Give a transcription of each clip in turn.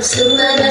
Sumana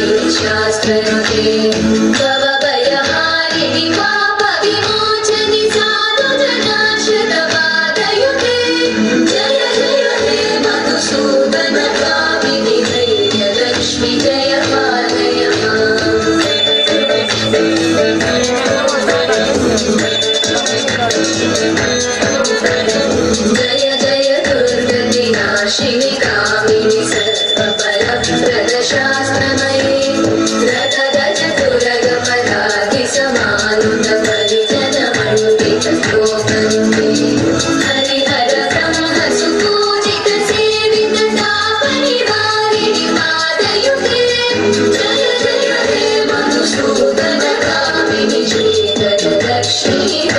शास्त्रमते भवदयमालि पापविपोचनि मधुसूदनकाविदित्य 是你。